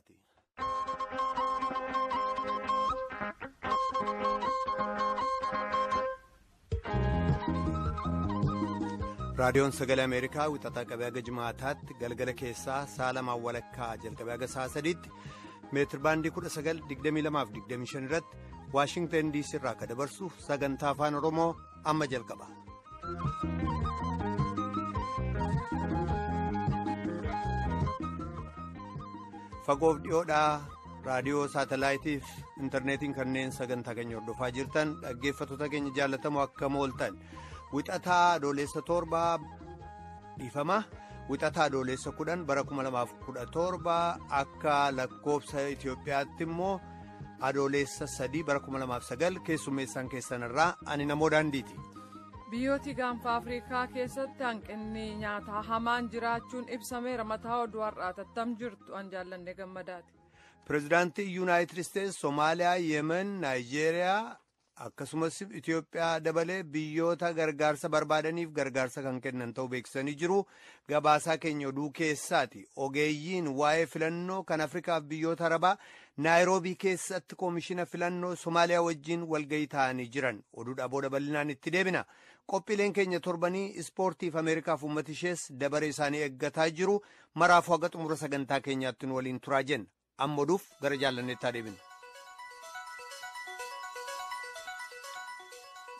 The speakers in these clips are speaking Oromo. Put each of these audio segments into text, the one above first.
jimaataati. raadiyoon sagalee ameerikaa wixataa qabee jimaataatti galgala keessaa sa'a lamaan walakkaa jalqabee haga sa'a sadiitti meetir baandii 1922-25 irratti waashingtan diisii irraa akka dabarsu sagantaa afaan oromoo amma jalqaba. Fagoof dhiyoodhaa raadiyoo saatalaayitiif intarneetiin kanneen sagantaa keenya hordofaa jirtan dhaggeeffattoota keenya jaallatamoo akkam ooltan wixataa adoolessa torbaa dhiifama wixataa adoolessa kudhan bara 2017 akka lakkoofsa itiyoophiyaatti immoo adoolessa sadii bara 2009 keessummeessaan keessan irraa ani namoo daandiiti. Biyyooti gaanfa afriikaa keessatti hanqinni nyaataa hamaan jiraachuun ibsameera mataa oduu har'aa tattam jirtu an jaallanne gammadaati. pireezidaantii yuunaayitid isteetsi soomaaliyaa yemen naayijeeriyaa akkasumas itiyoophiyaa dabalee biyyoota gargaarsa barbaadaniif gargaarsa kan kennan ta'uu beeksisanii jiru. Gabaasaa keenya oduu keessaati. Ogeeyyiin waa'ee filannoo kan afrikaaf biyyoota arabaa naayiroobii keessatti koomishina filannoo soomaaliyaa wajjiin walgayii ta'anii jiran. Oduudhaa booda bal'inaan itti deebina qophiileen keenya torbanii ispoortiif ameerikaaf uummata ishees dabaree isaanii eeggataa jiru. Maraafuu haga xumura sagantaa keenyaatti nu waliin turaa jenna. Amma oduuf gara jaallanneettaa deebina.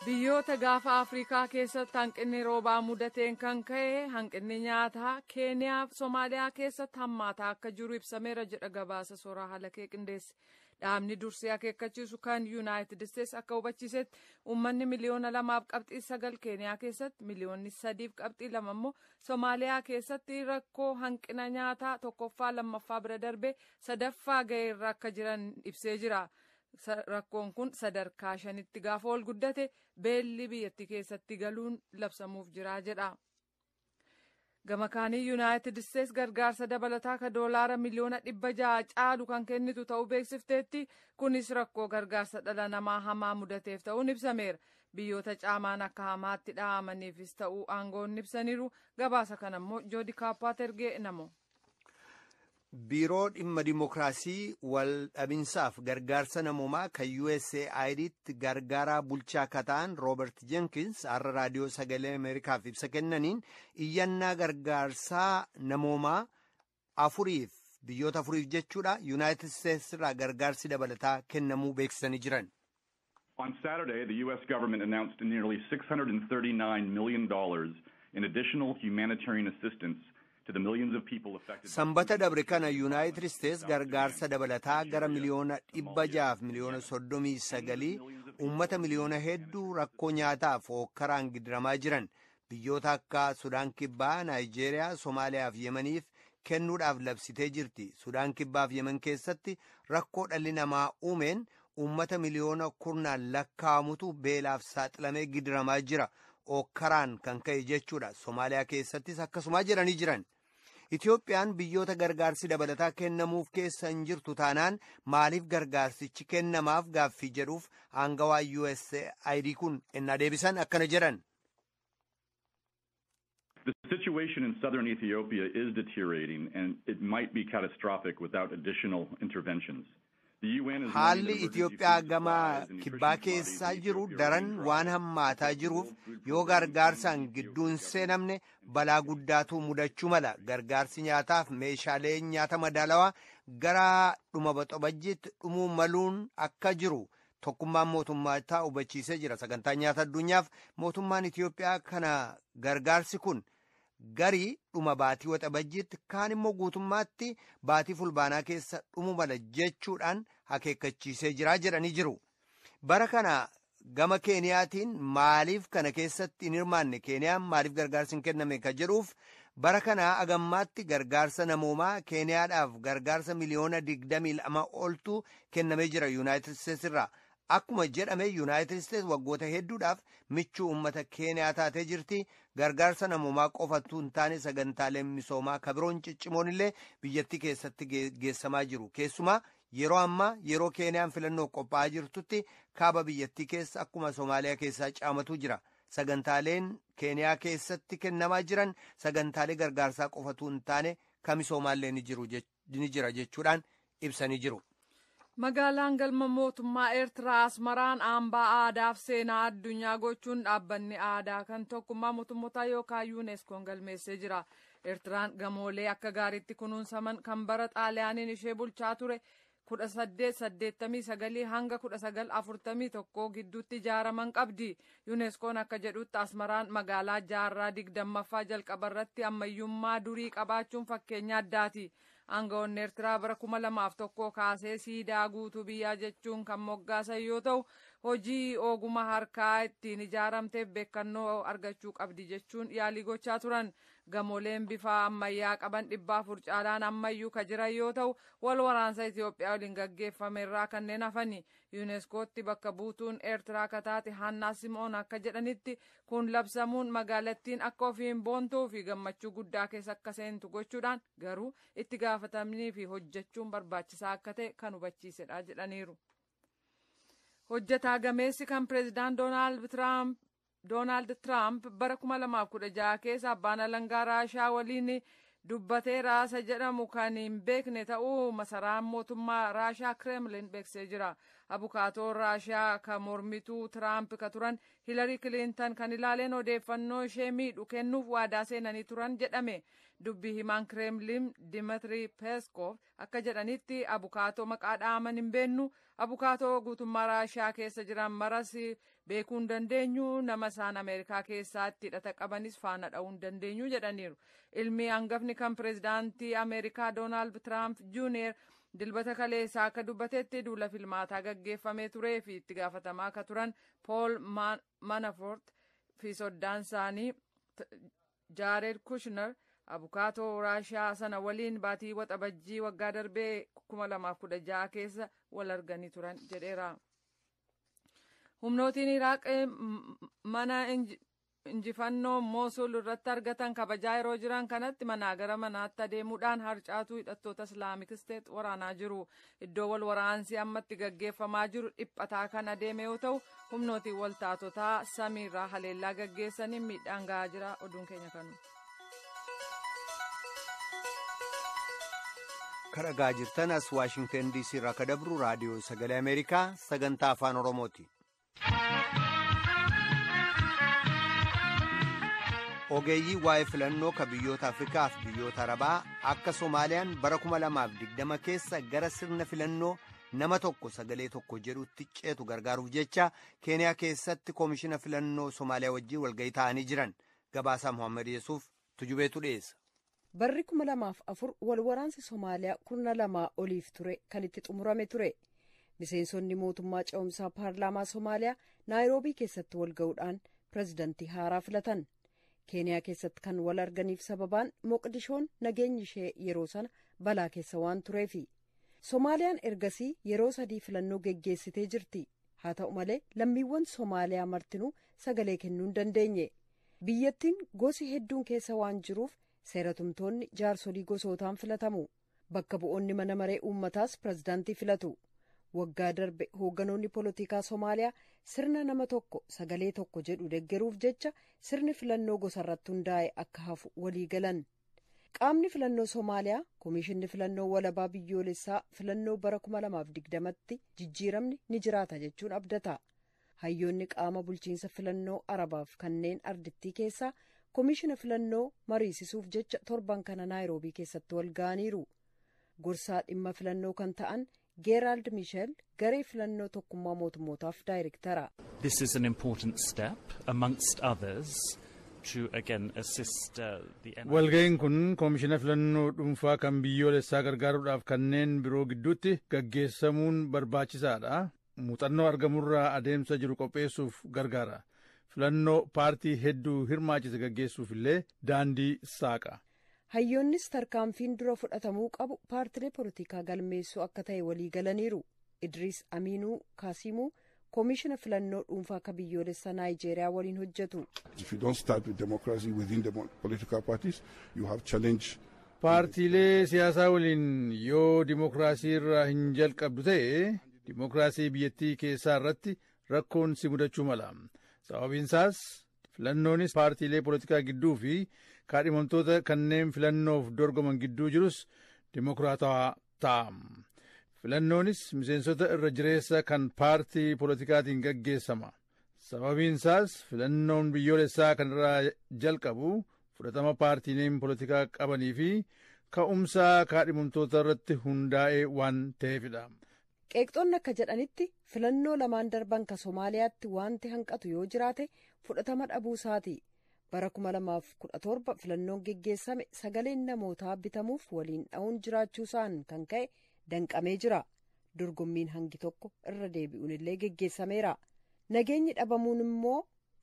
biyyoota gaafa afriikaa keessatti hanqinni roobaa mudateen kan ka'e hanqinni nyaataa keeniyaa fi soomaaliyaa keessatti hammaataa akka jiru ibsameera jedha gabaasa soraa halakee qindeesse dhaabni dursee akeekkachiisu kan yuunaayitid isteetsi akka hubachiisetti uummanni miliyoona lamaaf qabxii sagal keeniyaa keessatti miliyoonni sadiif qabxii lama immoo soomaaliyaa keessatti rakkoo hanqina nyaataa tokkoffaa lammaffaa bira darbee sadaffaa ga'eerra akka jiran ibsee jira. rakkoon kun sadarkaa shanitti gaafa ol guddate beelli biyyattii keessatti galuun labsamuuf jira jedha. Gama kaanii yuunaayitid isteetsi gargaarsa dabalataa ka doolaara miliyoona dhibba ja'a caalu kan kennitu ta'uu beeksifteetti kunis rakkoo gargaarsa dhala namaa hamaa mudateef ta'uun ibsameera biyyoota caamaan akka hamaatti dha'amaniifis ta'uu aangoon ibsaniiru gabaasa kana immoo joodi kaappaat ergee namo. Biiroo dhimma dimookiraasii wal dhabinsaaf gargaarsa namoomaa kan USAIDtti gargaaraa bulchaa akka ta'an roobert jenkins har'a raadiyoo sagalee ameerikaaf ibsa kennaniin iyyannaa gargaarsaa namoomaa afuriif biyyoota afuriif jechuudha yuunaayitid isteetsi irraa gargaarsi dabalataa kennamuu beeksisanii jiran. On Saturday, the U.S. government announced nearly $639 million in additional humanitarian assistance sanbata dabre kana yuunaayitid isteetsi gargaarsa dabalataa gara miliyoona dhibba jaaf miliyoona soddomii sagalii uummata miliyoona hedduu rakkoo nyaataaf hookkaraan gidiramaa jiran biyyoota akka sudaan kibbaa naayijeeriyaa soomaaliyaa fi yemaniif kennuudhaaf labsitee jirti. Sudaan kibbaa fi yemen keessatti rakkoo dhalli namaa uumeen uummata miliyoona kurnaan lakkaa'amutu beelaaf saaxilamee gidiramaa jira hookkaraan kan ka'e jechuudha soomaaliyaa keessattis akkasumaa jedhanii jiran. Itiyoophiyaan biyyoota gargaarsi dabalataa kennamuuf keessa hin jirtu taanaan maaliif gargaarsichi kennamaaf gaaffii jedhuuf aangawaa USAID kun ennaa deebisan akkana jedhan. The situation in southern Ethiopia is deteriorating and it might be catastrophic without additional interventions. Haalli Itiyoophiyaa gama kibbaa keessaa jiru daran waan hammaataa jiruuf yoo gargaarsaan gidduun seenamne balaa guddaatu mudachuu mala. Gargaarsi nyaataaf meeshaalee nyaata madaalawaa gara dhuma baxabajjiitti dhumuu maluun akka jiru. Tokkummaan mootummaa hubachiisee jira. Sagantaa nyaata addunyaaf mootummaan Itiyoophiyaa kana gargaarsi kun. Garii dhuma baatii waxabajjiitti kaan immoo guutummaatti baatii fulbaanaa keessa dhumu mala jechuudhaan akeekkachiisee jiraa jedhanii jiru. Bara kana gama keeniyaatiin maaliif kana keessatti hin hirmaanne? Keeniyaan maaliif gargaarsi hin kenname ka jedhuuf bara kana agammaatti gargaarsa namoomaa keeniyaadhaaf gargaarsa miliyoona digdamii lama oltu kennamee jira yuunaayitid isteetsi irraa akkuma jedhame yuunaayitid isteetsi waggoota hedduudhaaf michuu uummata keeniyaa taatee jirti. Gargaarsa namoomaa qofatu hin taane sagantaaleen misoomaa kabiroon ciccimoon illee biyyattii keessatti geessamaa jiru. Keessumaa yeroo ammaa yeroo keeniyaan filannoo qophaa'aa jirtutti kaaba biyyattii keessa akkuma soomaaliyaa keessaa caamatu jira. Sagantaaleen keeniyaa keessatti kennamaa jiran sagantaalee gargaarsaa qofatu hin taane ka misoomaallee ni jira jechuudhaan ibsanii jiru. Magaalaan galma mootummaa Eertiraa Asmaraan hambaa aadaaf seenaa addunyaa gochuun dhaabbanni aadaa kan tokkummaa mootummoota yookaan yuuneskoon galmeessee jira. Eertiraan gamoolee akka gaariitti kunuunsaman kan bara xaaliyaaniin ishee bulchaa ture kudha saddeet saddeettamii sagalii hanga kudha sagal afurtamii tokko gidduutti ijaaraman qabdi. Yuuneskoon akka jedhutti Asmaraan magaalaa jaarraa digdammaffaa jalqabarratti ammayyummaa durii qabaachuun fakkeenya addaati. Aangawoonni Eertiraa bara kuma lamaaf tokko kaasee siidaa guutuu biyyaa jechuun kan moggaasan yoo ta'u hojii ogummaa harkaa ittiin ijaaramteef beekannoo argachuu qabdi jechuun yaalii gochaa turan. Gamooleen bifa ammayyaa qaban dhibba afur caalaan ammayyuu ka jiran yoo ta'u wal waraansa Itoophiyaa waliin gaggeeffame irraa kanneen hafani. yuuneeskootti bakka buutuun eertiraa kataate hannaa simoon akka jedhanitti kun labsamuun magaalattiin akka ofiin boontuu fi gammachuu guddaa keessa akka seentu gochuudhaan garuu itti gaafatamnii fi hojjechuun barbaachisaa akka ta'e kan hubachiisedha jedhaniiru. hojjetaa gameessi kan pireezidaant doonaald tiraamp doonaald tiraamp bara 2016 keessa abbaan alangaa raashaa waliin dubbatee raasa jedhamu kan hin beekne ta'uu masaraan mootummaa raashaa kireemlin beeksisee jira. abukaatoon raashaa ka mormituu tiraamp ka turan hilarii kiliintan kan ilaaleen odeeffannoo ishee miidhu kennuuf waadaa seenanii turan jedhame dubbi himaan kireemlin dimitri peeskoof akka jedhanitti abukaatoo maqaa dhaaman hin beennu abukaatoo guutummaa raashaa keessa jiran maras beekuu hin dandeenyu nama isaan ameerikaa keessaatti hidhata qabanis faana dha'uu hin dandeenyu jedhaniiru. Ilmi hangafni kan pireezidaantii ameerikaa doonaald tiraamp juuniyer dilbata kaleessaa akka dubbatetti duula filmaataa gaggeeffamee turee fi itti gaafatamaa akka turan pool manafort fi soddaan isaanii jaared kushner abukaatoo raashaa sana waliin baatii waxabajjii waggaa darbee 2016 keessa wal arganii turan jedheera. humnootiin iraaq mana injifannoo moosul irratti argatan kabajaa yeroo jiran kanatti manaa gara manaatti adeemuudhaan harcaatuu hidhattoota islaamik isteet waraanaa jiru iddoo wal waraansi ammatti gaggeeffamaa jiru dhiphataa kan adeeme yoo ta'u humnootiin waltaatotaa samiirraa haleellaa gaggeessaniin miidhaan gahaa jira oduun keenya kanu. Kadhagaa jirtan as waashingtan diisii irraa ka dabru raadiyoo sagalee ameerikaa sagantaa afaan oromooti. ogeeyyii waa'ee filannoo ka biyyoota afrikaa fi biyyoota arabaa akka soomaaliyaan bara 2020 keessa gara sirna filannoo nama tokko sagalee tokko jedhutti ceetu gargaaruuf jecha keeniyaa keessatti koomishina filannoo soomaaliyaa wajjin walgahii ta'anii jiran gabaasaa mohaammed yesuuf tujubeetu dhiyeessa. Barri 2004 wal waraansi soomaaliyaa kurna lamaa oliif ture kan itti xumurame ture. Miseensonni mootummaa ce'umsaa paarlaamaa soomaaliyaa naayiroobii keessatti wal ga'uudhaan pireezidantii haaraa filatan. keeniyaa keessatti kan wal arganiif sababaan moqdishoon nageenyi ishee yeroo sana balaa keessa waan tureefi. Soomaaliyaan ergasii yeroo sadii filannoo geggeessitee jirti. Haa ta'u malee lammiiwwan soomaaliyaa martinuu sagalee kennuu hin dandeenye. Biyyattiin gosi hedduun keessa waan jiruuf seeratumtoonni jaarsolii gosootaan filatamu. Bakka bu'oonni mana maree uummataas pirezidaantii filatu. Waggaa darbe hoogganoonni poolitikaa soomaaliyaa sirna nama tokko sagalee tokko jedhu deggeruuf jecha sirni filannoo gosarratti hundaa'e akka hafu walii galan. Qaamni filannoo soomaaliyaa koomishinni filannoo walabaa biyyoolessaa filannoo bara 2020tti jijjiiramni ni jiraata jechuun abdata. Hayyoonni qaama bulchiinsa filannoo arabaaf kanneen ardittii keessaa koomishina filannoo mariisisuuf jecha torban kana naayiroobii keessatti wal ga'aniiru gorsaa dhimma filannoo kan ta'an geeraald miishel garee filannoo tokkummaa mootummootaaf daayirektara. This is an important step amongst others to again assist uh, Walga'iin kun koomishina filannoo dhuunfaa kan biyyoolessaa gargaaruudhaaf kanneen biroo gidduutti gaggeessamuun barbaachisaadha. Muuxannoo argamurraa adeemsa jiru qopheessuuf gargaara. Filannoo paartii hedduu hirmaachise gaggeessuuf illee daandii saaqa. hayyoonnis tarkaanfiin dura fudhatamuu qabu paartilee poolitikaa galmeessuu akka ta'e walii galaniiru idriis amiinuu kaasimuu koomishina filannoo dhuunfaa akka biyyoolessaa naayijeeriyaa waliin hojjetu. paartiilee siyaasaa waliin yoo dimokiraasii irraa hin jalqabdu ta'e dimokiraasii biyyattii keessaa irratti rakkoon si mudachuu mala sababiinsaas filannoonis paartiilee poolitikaa gidduu fi kaadhimamtoota kanneen filannoof dorgoman gidduu jirus dimokiraatawaa ta'a filannoonis miseensota irra jireessa kan paartii politikaatiin gaggeessama sababiin isaas filannoon biyyoolessaa kan irraa jalqabu fudhatama paartiileen politikaa qabanii fi ka'umsa kaadhimamtoota irratti hundaa'ee waan ta'eefidha. Qeeqxoonni akka jedhanitti filannoo lamaan darban ka somaaliyaatti wanti hanqatu yoo jiraate fudhatama dhabuusaati bara 2017 filannoon geggeessame sagaleen namootaa bitamuuf waliin dha'uun jiraachuusaan kan ka'e danqamee jira. Dorgommiin hangi tokko irra deebi'uun illee geggeessameera. Nageenyi dhabamuun immoo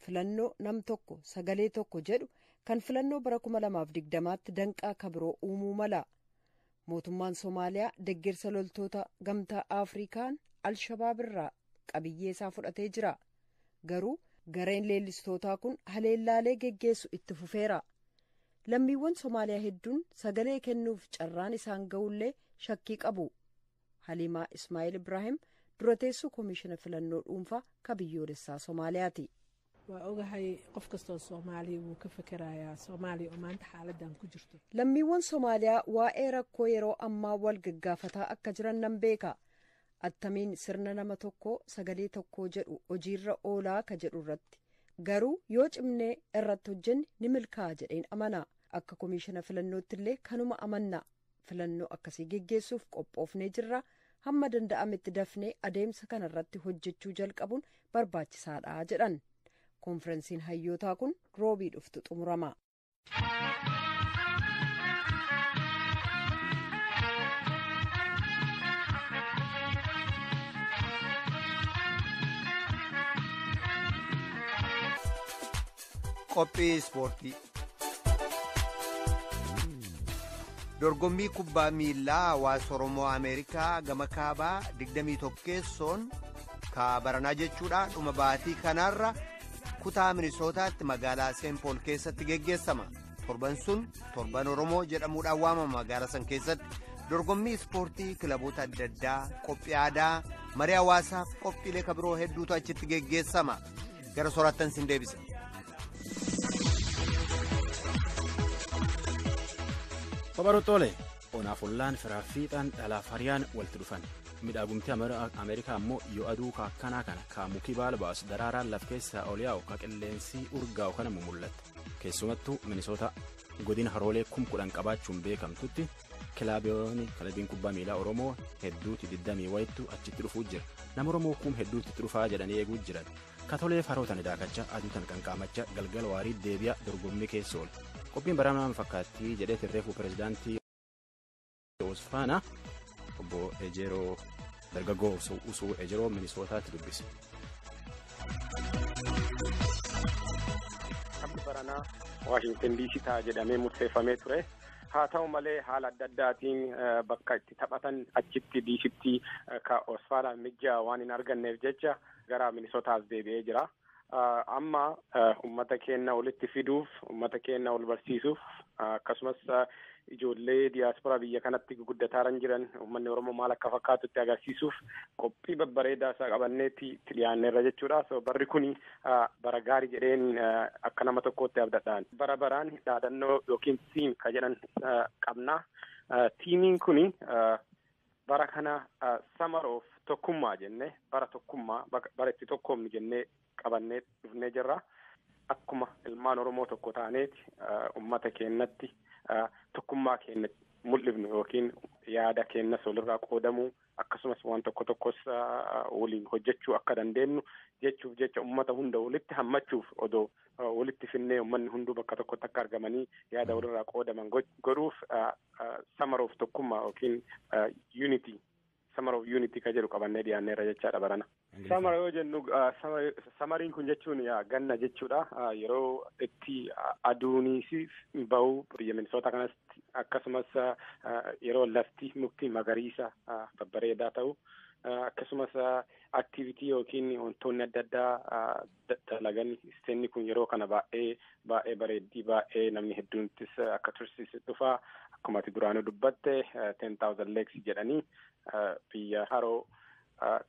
filannoo nam tokko sagalee tokko jedhu kan filannoo bara 2020tti danqaa kabiroo uumuu mala. Mootummaan somaaliyaa deeggarsa loltoota gamtaa afrikaan alshabaab irraa qabiyyee isaa fudhatee jira. Garuu gareen leellistootaa kun haleellaalee geggeessu itti fufeera. Lammiiwwan somaaliyaa hedduun sagalee kennuuf carraan isaan ga'ullee shakkii qabu. Haliimaa ismaa'eel ibraahim dura teessuu koomishina filannoo dhuunfaa ka biyyoolessaa somaaliyaati. Lammiiwwan soomaaliyaa waa'ee rakkoo yeroo ammaa wal gaggaafataa akka jiran nan beeka attamiin sirna nama tokkoo sagalee tokkoo jedhu hojiirra oolaa ka jedhu irratti. Garuu yoo cimnee irratti hojjenne ni milkaa'a jedheen amana. Akka koomishina filannootti illee kanuma amanna. Filannoo akkasii geggeessuuf qophoofnee jirra. Hamma danda'ametti dafnee adeemsa kanarratti hojjechuu jalqabuun barbaachisaadha jedhan. Konferensiin hayyootaa kun roobii dhuftu xumurama. qophii ispoortii dorgommii kubbaa miilaa hawaasa oromoo ameerikaa gama kaabaa 21 ka baranaa jechuudha dhuma baatii kanaarra kutaa minisootaatti magaalaa seenpool keessatti geggeessama torban sun torban oromoo jedhamuudhaan waamama magaalaa san keessatti dorgommii ispoortii kilaboota adda addaa qophii aadaa marii hawaasaaf qophiilee kabiroo hedduutu achitti geggeessama gara soraattan sin deebisa. Babaroottoole onaaf ollaan firaa fiixaan dhalaaf hariyaan walitti dhufan. Midhaagumti ameerikaa ammoo yoo aduu kaakkanaa kana ka mukii baala baasu daraaraan laf keessaa ol yaa'u ka qilleensi urgaa'u kana mul'atte keessumattuu minisoota godina haroolee kum kudhan qabaachuun beekamtutti kilaabiyoonni kilabiin kubbaa miilaa oromoo hedduuti diddamii wayittu achitti dhufuu jira. Nama oromoo kum hedduutti dhufaa jedhanii eeguu jiran. Katolee farootan daakachaa aduutan qanqaamachaa galgala waarii deebi'a dorgommii keessa oole qophiin baramaan fakkaattii jedhee tirreefuu pirezidaantii osfaana obbo Ejeroo dargaggoo usuu Ejeroo Minisootaatti dubbise. Taphni baranaa Waashintan DC ta'a jedhamee murteeffamee ture. Haa ta'u malee haala adda addaatiin bakka itti taphatan achitti diisitti ka Osfaanaa mijjaa waan hin arganneef jecha gara Minisootaas deebi'ee jira. Amma uummata keenya walitti fiduuf, uummata keenya wal barsiisuuf akkasumas ijoollee diyaasporaa biyya kanatti guddataa jiran uummanni oromoo maal akka fakkaatutti agarsiisuuf qophii babbareedaa isaa qabanneetti itti dhiyaanneerra jechuudha. So barri kuni bara gaarii jedheen akka nama tokkootti abdadhaan bara baraan dhaadannoo yookiin tiim ka jedhan qabna. Tiimiin kuni bara kana samaroof tokkummaa jenne bara tokkummaa bara itti tokkoomni jennee qabannee dhufnee jirra. Akkuma ilmaan oromoo tokko taaneeti uummata keenyatti. Tokkummaa keenya mul'ifnu yookiin yaada keenyas walirraa qoodamuu akkasumas waan tokko tokkos waliin hojjechuu akka dandeenyu jechuuf jecha uummata hunda walitti hammachuuf odoo walitti finnee uummanni hunduu bakka tokkotti akka argamanii yaada walirraa qoodaman godhuuf samaroof tokkummaa yookiin unity samaroof unity ka jedhu qabannee dhiyaanneerra jechaadha barana. Samara yoo jennu samariin kun jechuun ganna jechuudha. Yeroo itti aduunis bahu biyya minisoota kanatti akkasumas yeroo lafti mukti magariisa babbareedaa ta'u akkasumas aktivitii yookiin wantoonni adda addaa dalagan isteenni kun yeroo kana baay'ee baay'ee bareeddii baay'ee namni hedduunittis akka tursiisu dhufa akkuma ati duraanuu dubbatte ten thousand lakes jedhanii biyya haroo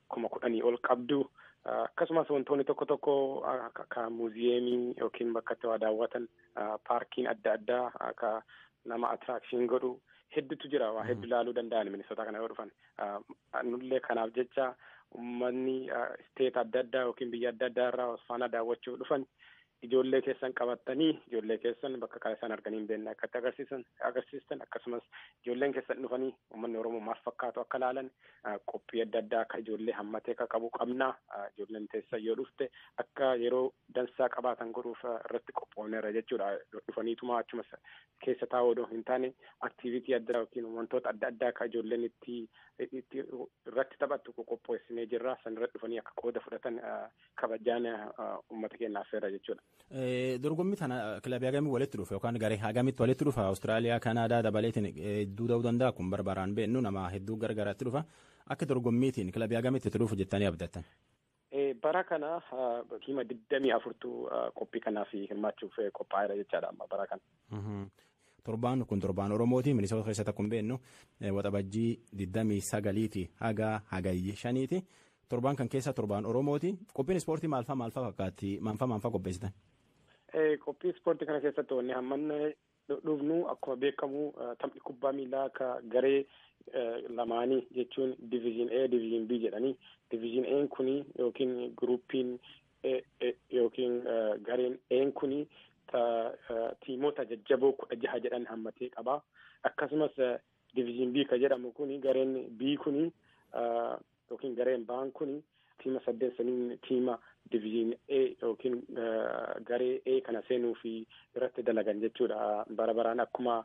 kuma kudhanii ol qabdu. Akkasumas wantoonni tokko tokko akka muuziyeemii yookiin bakka itti waa daawwatan paarkiin adda addaa akka nama attiraakshin godhu hedduutu jira. Waa hedduu ilaaluu danda'an Minnesota kana yoo dhufan. Nullee kanaaf jecha uummanni isteet adda addaa yookiin biyya adda addaa irraa Osfaanaa daawwachuu dhufan ijoollee keessan qabattanii ijoollee keessan bakka kan isaan arganii hin beekne akkatti agarsiisan agarsiistan akkasumas ijoolleen keessan dhufanii uummanni oromoo maal fakkaatu akka laalan qophii adda addaa akka ijoollee hammatee akka qabu qabna ijoolleen teessan yoo dhufte akka yeroo dansaa qabaatan godhuuf irratti qophoofneera jechuudha. Dhufaniituma achuma keessa taa'uu hin taane aktiivitii adda yookiin wantoota adda addaa akka ijoolleen itti taphattu jirra san irratti dhufanii akka qooda fudhatan kabajaan uummata keenyaaf feera jechuudha. Dorgommii tana kilabii hagamii walitti dhufa yookaan garee hagamitti walitti dhufa Awustiraaliyaa, Kanaadaa dabaleetiin hedduu ta'uu danda'a kun barbaaraan beennu nama hedduu gargaraatti dhufa akka dorgommiitiin kilabii hagamitti itti dhufu jettanii abdattan. Bara kana hima digdamii afurtu qophii kanaaf hirmaachuuf qophaa'eera jechaadha amma bara kana. Torbaan kun torbaan Oromooti Minisoota keessatti akkuma beennu waxabajjii digdamii sagaliiti haga hagayyi shaniiti. Torbaan kan keessa torbaan Oromooti. Qophiin ispoortii maalfaa maalfaa fakkaatti maanfaa maanfaa qopheessitan? Qophii ispoortii kana keessatti wanni hamman dhufnu akkuma beekamu taphni kubbaa miilaa akka garee lamaanii jechuun diviizhin A diviizhin B jedhanii diviizhin A kuni yookiin guruupiin yookiin gareen A kuni tiimoota jajjaboo kudha jaha jedhan hammatee qaba. Akkasumas diviizhin B ka jedhamu kuni gareen B kuni yookiin gareen ba'an kuni tiima saddeet saniin tiima diviizhin A yookiin garee A kana seenuu fi irratti dalagan jechuudha. Bara baraan akkuma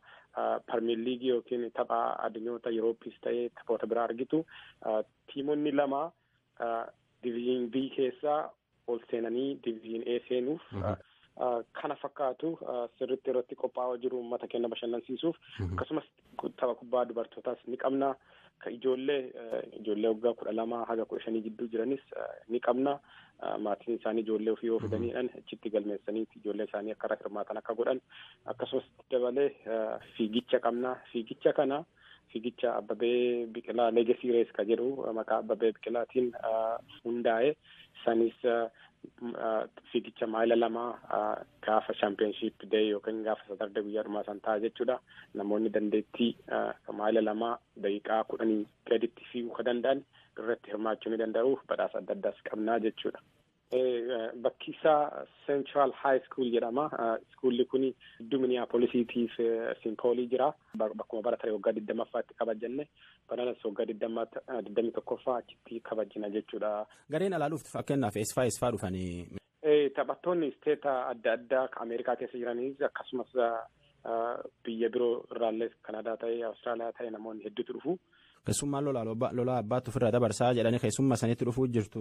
parmiir liigii yookiin tapha addunyoota Yurooppis ta'ee taphoota biraa argitu tiimonni lama diviizhin B keessaa ol seenanii diviizhin A seenuuf kana fakkaatu sirriitti irratti qophaa'aa jiru uummata keenya bashannansiisuuf akkasumas tapha kubbaa dubartootaas ni qabna. Ijoollee ijoollee waggaa kudha lama haga kudha shanii gidduu jiranis ni qabna. Maatiin isaanii ijoollee ofii yoo fidaniidhaan achitti galmeessaniiti ijoollee isaanii akka hirmaatan akka godhan akkasumas dabalee fiigicha qabna. Fiigicha kana fiigicha Abbabee Biqilaa Leegasii Rees ka jedhu maqaa Abbabee Biqilaatiin hundaa'e sanis fiigicha maayila lamaa gaafa chaampiyoonshiip dee yookiin gaafa satarde guyyaa dhumaa san ta'a jechuudha. Namoonni dandeettii maayila lamaa daqiiqaa kudhanii gaditti fiiguu ka danda'an irratti hirmaachuu ni danda'u badhaasa adda addaas qabnaa jechuudha. Bakki isaa Central High School jedhama. Iskuulli kun gidduu Minneapolisiitiif Simpoolii jira. Bakkuma bara ture waggaa digdammaffaatti kabajanne. Bananas waggaa digdamii tokkoffaa achitti kabajina jechuudha. Gareen alaa dhuftu fakkeenyaaf eessifaa eessifaa dhufanii? Taphattoonni isteeta adda addaa Ameerikaa keessa jiranis akkasumas biyya biroo irraallee Kanaadaa ta'ee Awustiraaliyaa ta'ee namoonni hedduutu dhufu. Keessummaan lolaa abbaatti ofirraa dabarsaa jedhanii keessummaa sanitti dhufuu jirtu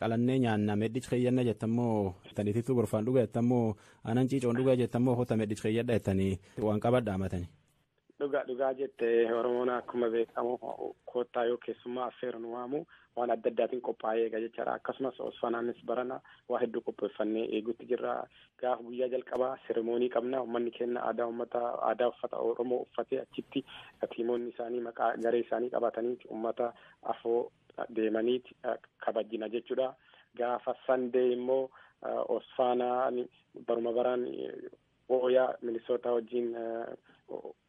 qalannee nyaanna medhichi keeyyanna jettammoo taniitittuu gorfaan dhuga jettammoo aanan ciicoon dhuga jettammoo hota medhichi keeyyadha jettanii waan qabadha hamatanii. Dhugaa dhugaa jette Oromoon akkuma beekamu koottaa yoo keessummaa affeeru nu waamu waan adda addaatiin qophaa'ee eega jechaadha. Akkasumas Osfanaanis barana waa hedduu qopheeffannee eeguutti jirra. Gaafa guyyaa jalqabaa seremoonii qabna. Uummanni keenya aadaa uummata aadaa uffata Oromoo uffatee achitti tiimoonni isaanii maqaa garee isaanii qabatanii uummata afoo deemanii kabajina jechuudha. Gaafa sandee immoo Osfaanaa baruma baraan ooyaa Minisootaa wajjin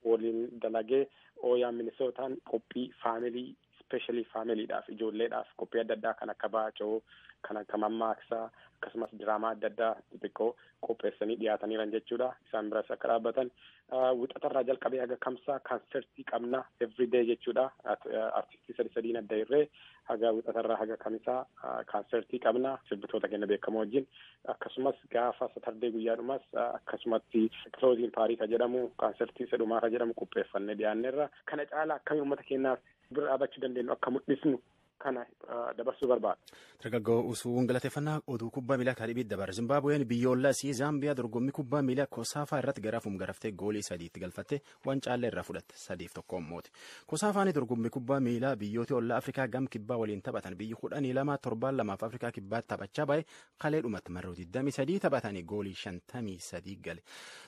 waliin dalagee ooyaa Minisootaan qophii faamilii ispeeshaalii faamiliidhaaf ijoolleedhaaf qophii adda addaa kan akka baacoo kan akka mammaaksaa akkasumas diraamaa adda addaa xixiqqoo qopheessanii dhiyaataniiran jechuudha. Isaan biras akka dhaabbatan wixatarraa jalqabee haga kamsaa kaansertii qabna everyday jechuudha. Artistii sadi sadiin adda irree haga wixatarraa haga kamisaa kaansertii qabna sirbitoota keenya beekamoo wajjin. Akkasumas gaafa satardee guyyaadhumas akkasumatti kilooziin paarii ka jedhamu kaansertii sedhumaa ka jedhamu qopheeffannee dhiyaanneerra kana caala akkamii uummata keenyaaf bira dhaabachuu dandeenyu akka mul'isnu kana dabarsuu barbaada. Dargaggoo usuun galateeffannaa oduu kubbaa miilaa kaadhibii dabar Zimbaabuween biyyoollasii Zaambiyaa dorgommii kubbaa miilaa Kosaafaa irratti garaafum garaftee goolii sadiitti galfatte waan caallee irraa fudhatte sadiif tokkoon mooti. Kosaafaani dorgommii kubbaa miilaa biyyoota ollaa Afrikaa gam kibbaa waliin taphatan biyyi kudhanii lama torbaan lamaaf Afrikaa kibbaatti taphachaa bahe kalee dhumatti marroo 23 taphatanii goolii 53 gale.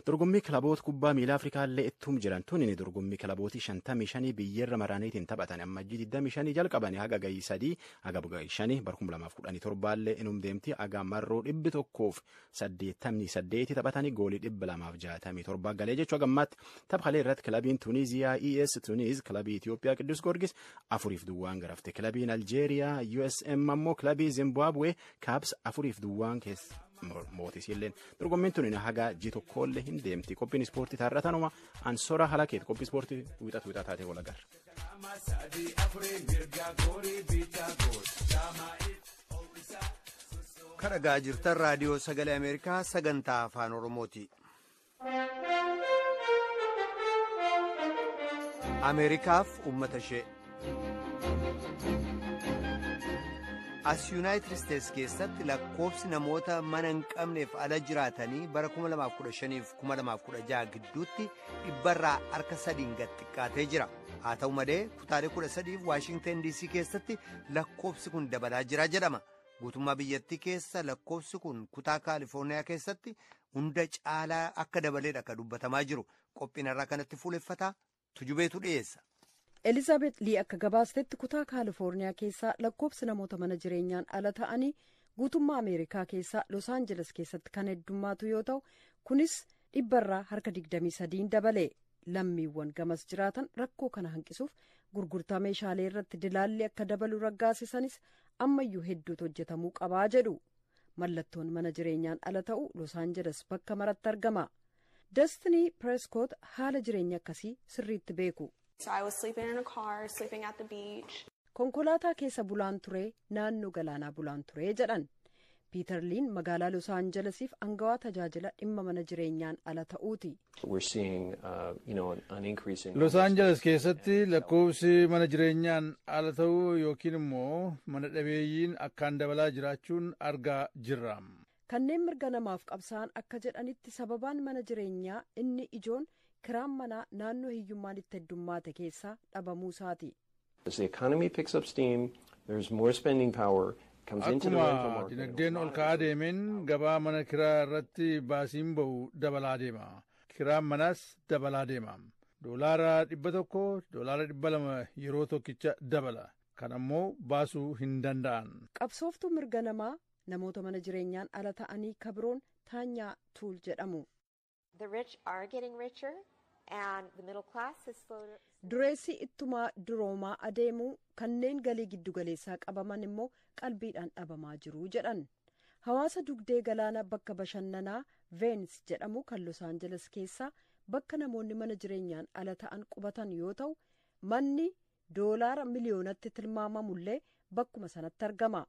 Dorgommii kilaboota kubbaa miilaa Afrikaa illee ittum jiran tuni dorgommii kilabootii 55 biyyarra maraaniitiin taphatan ammajjii 25 jalqabanii haga gahii sadii aga shanii bara kuma lamaaf kudhanii torbaallee inum deemti aga marroo dhibbi tokkoof saddeettamii saddeeti taphatanii goolii dhibba lamaaf jaatamii torba galee jechuu agammaatti taphalee irratti kilabiin Tuniiziyaa ES Tuniiz kilabii Itoophiyaa Qiddus Goorgis afuriif duwwaan garafte kilabiin Aljeeriyaa USM ammoo kilabii Zimbabwe kaabs afuriif duwwaan keessa. Mootisilleen dorgommiin tuni haga ji tokkollee hin deemti qophiin ispoortii taarratanuma ansora halakeet qophii ispoortii wixatu wixaa taatee walagarra. kadhagaa jirtan raadiyoo sagalee ameerikaa sagantaa afaan oromooti. ameerikaaf ummata ishee. As yuunaayitid isteetsi keessatti lakkoofsi namoota mana hin qabneef ala jiraatanii bara 2015-2016 gidduutti dhibbarraa harka sadiin gad xiqqaatee jira. Haa ta'u malee kutaalee 13 waashingtan dc keessatti lakkoofsi kun dabalaa jira jedhama. Guutummaa biyyattii keessa lakkoofsi kun kutaa kaalifoorniyaa keessatti hunda caalaa akka dabaleedha kan dubbatamaa jiru. Qophiin irraa kanatti fuuleffataa tujubeetu dhiyeessa. Elizaabeet lii akka gabaastetti kutaa kaalifoorniyaa keessaa lakkoofsi namoota mana jireenyaan ala ta'anii guutummaa ameerikaa keessaa los aanjeles keessatti kan heddummaatu yoo ta'u kunis dhibbarraa harka 23 dabale lammiiwwan gamas jiraatan rakkoo kana hanqisuuf gurgurtaa meeshaalee irratti dilaalli akka dabalu raggaasisanis ammayyuu hedduutu hojjetamuu qabaa jedhu mallattoon mana jireenyaan ala ta'u los aanjeles bakka maratti argama dastinii pireeskoot haala jireenya akkasii sirriitti beeku. Konkolaataa keessa bulaan ture naannoo galaanaa bulaan ture jedhan piitarliin magaalaa los aanjelesiif angawaa tajaajila dhimma mana jireenyaan ala ta'uuti. los aanjeles keessatti lakkoofsi mana jireenyaan ala ta'uu yookiin immoo mana dhabeeyyiin akkaan dabalaa jiraachuun argaa jirra. kanneen mirga namaaf qabsa'an akka jedhanitti sababaan mana jireenyaa inni ijoon. Kiraan manaa naannoo hiyyummaan itti heddummaate keessaa dhabamuu isaati. akkuma dinagdeen ol ka'aa deemeen gabaa mana kiraa irratti baasiin ba'u dabalaa deema kiraan manaas dabalaa deema doolaara dhibba tokko doolaara dhibba lama yeroo tokkicha dabala kan ammoo baasuu hin danda'an. qabsooftuu mirga namaa namoota mana jireenyaan ala ta'anii kabiroon taanyaa tuul jedhamu. Dureessi ittumaa duroomaa adeemuu kanneen galii giddugaleessaa qabaman immoo qalbiidhaan dhabamaa jiru jedhan hawaasa dugdee galaana bakka bashannanaa veenis jedhamu kan los aanjeles keessaa bakka namoonni mana jireenyaan ala ta'an qubatan yoo ta'u manni doolaara miliyoonatti tilmaamamullee bakkuma sanatti argama.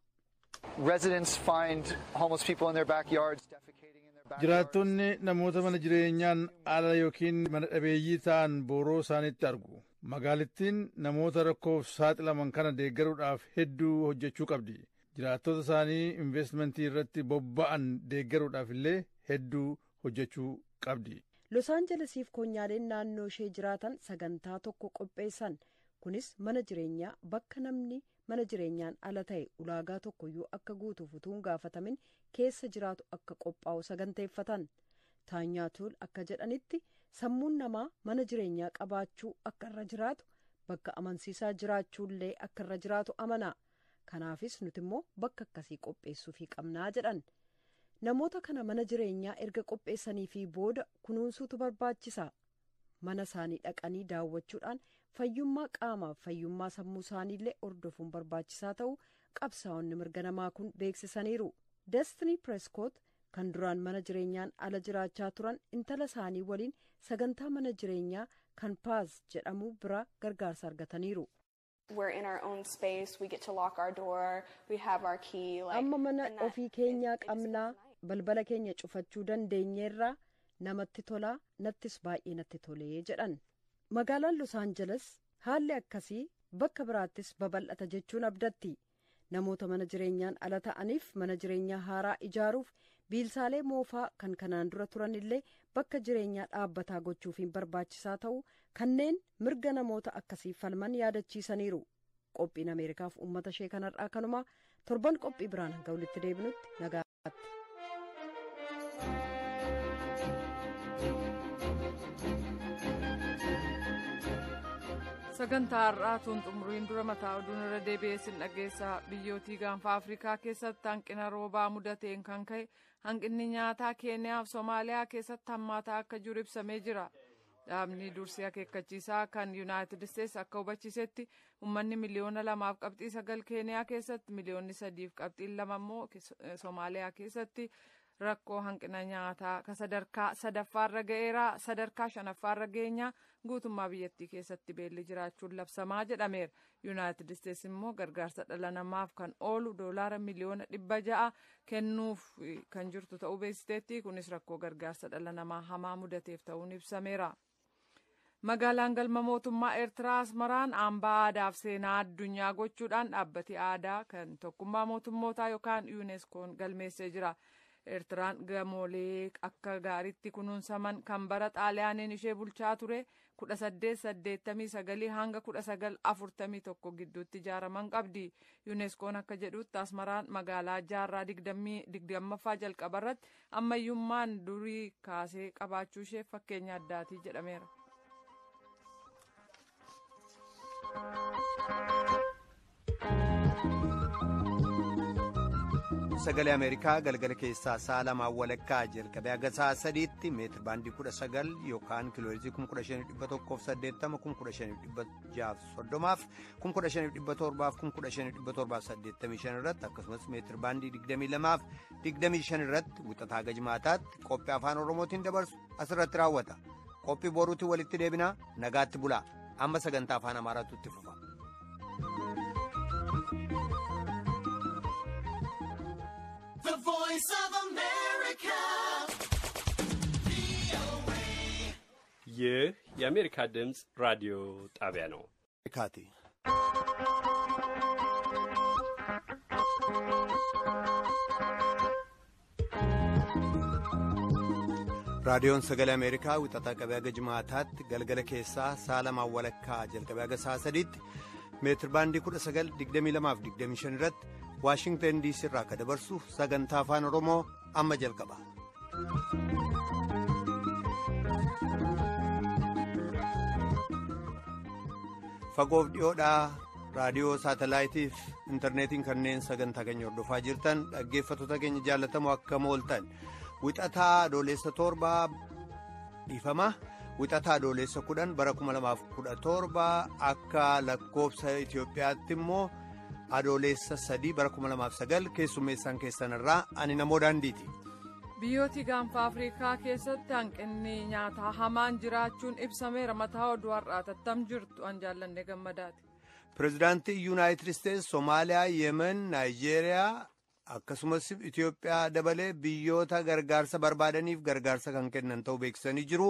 Jiraattonni namoota mana jireenyaan ala yookiin mana dhabeeyyii ta'an booroo isaanitti argu. Magaalittiin namoota rakkoof saaxilaman kana deeggaruudhaaf hedduu hojjechuu qabdi. Jiraattota isaanii investimentii irratti bobba'an deeggaruudhaaf illee hedduu hojjechuu qabdi. los aanjelesiif koonyaaleen naannoo ishee jiraatan sagantaa tokko qopheessan. Kunis mana jireenyaa bakka namni mana jireenyaan ala ta'e ulaagaa tokkoyyuu akka guutuuf utuu hin gaafatamin keessa jiraatu akka qophaa'u saganteeffatan. Taanyaa tuul akka jedhanitti sammuun namaa mana jireenyaa qabaachuu akka irra jiraatu bakka amansiisaa jiraachuullee akka irra jiraatu amana. Kanaafis nuti immoo bakka akkasii qopheessuufii qabnaa jedhan. Namoota kana mana jireenyaa erga qopheessanii fi booda kunuunsuutu barbaachisa mana isaanii dhaqanii daawwachuudhaan fayyummaa qaamaaf fayyummaa sammuu isaaniillee hordofuun barbaachisaa ta'uu qabsaa'onni mirga namaa kun beeksisaniiru. Destinii pireeskoot kan duraan mana jireenyaan ala jiraachaa turan intala isaanii waliin sagantaa mana jireenyaa kan paaz jedhamu bira gargaarsa argataniiru. amma mana ofii keenyaa qabnaa balbala keenya cufachuu dandeenyeerraa namatti tolaa nattis baay'ee natti tolee jedhan magaalaan los aanjeles haalli akkasii bakka biraattis babal'ata jechuun abdatti namoota mana jireenyaan ala ta'aniif mana jireenyaa haaraa ijaaruuf biilsaalee moofaa kan kanaan dura turan illee bakka jireenyaa dhaabbataa gochuufiin barbaachisaa ta'uu kanneen mirga namoota akkasii falman yaadachiisaniiru qophiin ameerikaaf uummata ishee kanarraa kanumaa torban qophii biraan hanga walitti deebinutti nagaatti. Sagantaa har'aatuun xumuriin dura mataa oduun irra deebi'ee sin dhageessaa biyyootii gaanfa afrikaa keessatti hanqina roobaa mudateen kan ka'e hanqinni nyaataa keeniyaaf soomaaliyaa keessatti hammaataa akka jiru ibsamee jira. Dhaabni dursii akeekkachiisaa kan yuunaayitid isteetsi akka hubachiisetti uummanni miliyoona lamaaf qabxii sagal keeniyaa keessatti miliyoonni sadiif qabxiin lama immoo soomaaliyaa keessatti rakkoo hanqina nyaataa ka sadarkaa sadaffaarra ga'eera sadarkaa shanaffaarra geenyaa guutummaa biyyattii keessatti beelli jiraachuun labsamaa jedhameera yuunaayitid isteetsi immoo gargaarsa dhala namaaf kan oolu doolaara miliyoona dhibba ja'a kennuuf kan jirtu ta'uu beeksiteetti kunis rakkoo gargaarsa dhala namaa hamaa mudateef ta'uun ibsameera. magaalaan galma mootummaa eertiraa asmaraan hambaa aadaaf seenaa addunyaa gochuudhaan dhaabbati aadaa kan tokkummaa mootummootaa yookaan yuuneskoon galmeessee jira. Eertiraan gamoolee akka gaariitti kunuunsaman kan bara xaaliyaaniin ishee bulchaa ture kudha saddeet saddeettamii sagalii hanga kudha sagal afurtamii tokko gidduutti ijaaraman qabdi yuuneskoon akka jedhutti asmaraan magaalaa jaarraa digdammaffaa jalqabarratti ammayyummaan durii kaasee qabaachuu ishee fakkeenya addaatii jedhameera. Sagalee ameerikaa galgala keessaa sa'a lamaan walakkaa jalqabee haga sa'a sadiitti meetir baandii kudha sagal yookaan kiilooheerzii kun kudha shaniif dhibba tokkoof saddeettama kun kudha shaniif dhibba jaaf soddomaaf kun kudha shaniif dhibba torbaaf kun kudha shaniif dhibba torbaaf saddeettamii shan irratti akkasumas meetir baandii digdamii lamaaf digdamii shan irratti wixataa haga jimaataatti qophii afaan oromootiin dabarsu asirratti raawwata qophii boruutiin walitti deebinaa nagaatti bulaa amma sagantaa afaan amaaraatu itti fufa. ይህ የአሜሪካ ድምፅ ራዲዮ ጣቢያ ነው። ካቲ raadiyoon sagalee ameerikaa wixataa qabee haga jimaataatti galgala keessaa sa'a lamaan walakkaa jalqabee haga sa'a sadiitti meetir baandii kudha sagal digdamii lamaaf digdamii shan irratti waashingtan diisii irraa akka dabarsu sagantaa afaan oromoo amma jalqaba. fagoof dhiyoodhaa raadiyoo saatalaayitiif intarneetiin kanneen sagantaa keenya hordofaa jirtan dhaggeeffattoota keenya jaallatamoo akka mooltan wixataa adoolessa torbaa dhiifama wixataa adoolessa kudhan bara 2017 akka lakkoobsa itiyoophiyaatti immoo adoolessa sadii bara 2009 keessummeessaan keessan irraa ani namoo daandiiti. biyyooti gaanfa afrikaa keessatti hanqinni nyaataa hamaan jiraachuun ibsameera mataa oduu har'aa tattam jirtu an jaallanne gammadaati. pireezidaantii yuunaayitid isteetsi soomaaliyaa yemen naayijeeriyaa akkasumas itiyoophiyaa dabalee biyyoota gargaarsa barbaadaniif gargaarsa kan kennan ta'uu beeksisanii jiru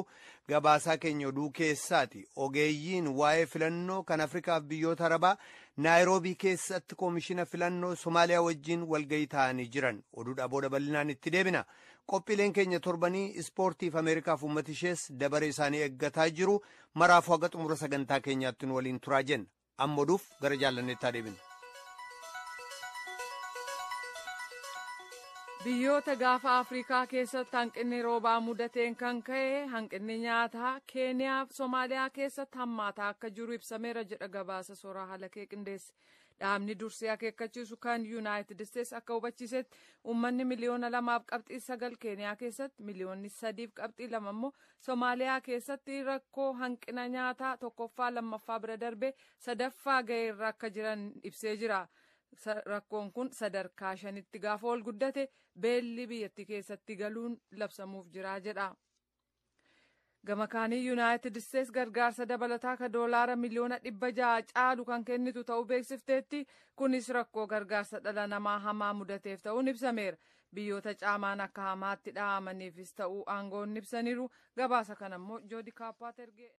gabaasaa keenya oduu keessaati ogeeyyiin waa'ee filannoo kan afrikaaf biyyoota arabaa naayiroobii keessatti koomishina filannoo soomaaliyaa wajjiin walgayii ta'anii jiran. Oduudha booda bal'inaan itti deebina. Qophiileen keenya torbanii ispoortiif ameerikaaf uummata ishees dabaree isaanii eeggataa jiru. Maraafuu haga xumura sagantaa keenyaatti nu waliin turaa jenna amma oduuf gara jaallanneettaa deebina. Biyyoota gaafa afrikaa keessatti hanqinni roobaa mudateen kan ka'e hanqinni nyaataa keeniyaaf soomaaliyaa keessatti hammaataa akka jiru ibsameera jedha gabaasa soraa halakee qindeesse dhaabni dursee akeekkachiisu kan yuunaayitid isteetsi akka hubachiisetti uummanni miliyoona lamaaf qabxii sagal keeniyaa keessatti miliyoonni sadiif qabxii lama immoo soomaaliyaa keessatti rakkoo hanqina nyaataa tokkoffaa lammaffaa bira darbee sadaffaa ga'eerra akka jiran ibsee jira. Rakkoon kun sadarkaa shanitti gaafa ol guddate beelli biyyattii keessatti galuun labsamuuf jira jedha. gama kaanii yuunaayitid isteetsi gargaarsa dabalataa ka doolaara miliyoona dhibba ja'a caalu kan kennitu ta'uu beeksifteetti kunis rakkoo gargaarsa dhala namaa hamaa mudateef ta'uun ibsameera biyyoota caamaan akka hamaatti dhahamaniifis ta'uu aangoon ibsaniiru gabaasa kanammoo joodi kaappaat ergee.